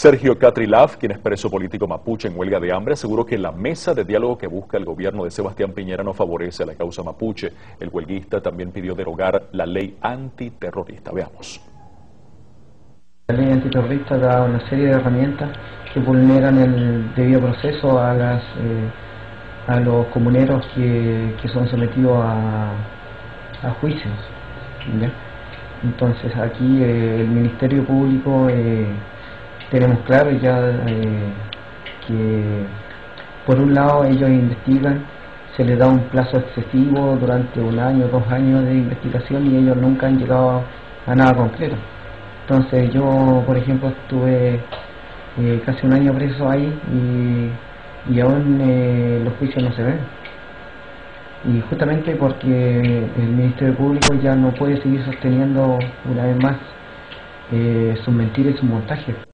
Sergio Catrilaf, quien es preso político mapuche en huelga de hambre, aseguró que la mesa de diálogo que busca el gobierno de Sebastián Piñera no favorece a la causa mapuche. El huelguista también pidió derogar la ley antiterrorista. Veamos. La ley antiterrorista da una serie de herramientas que vulneran el debido proceso a, eh, los comuneros que, son sometidos a, juicios. Entonces aquí eh, el Ministerio Público... Eh, tenemos claro ya eh, que por un lado ellos investigan, se les da un plazo excesivo durante un año, dos años de investigación y ellos nunca han llegado a nada concreto. Entonces yo, por ejemplo, estuve eh, casi un año preso ahí y, aún eh, los juicios no se ven. Y justamente porque el Ministerio Público ya no puede seguir sosteniendo una vez más sus mentiras y sus montajes.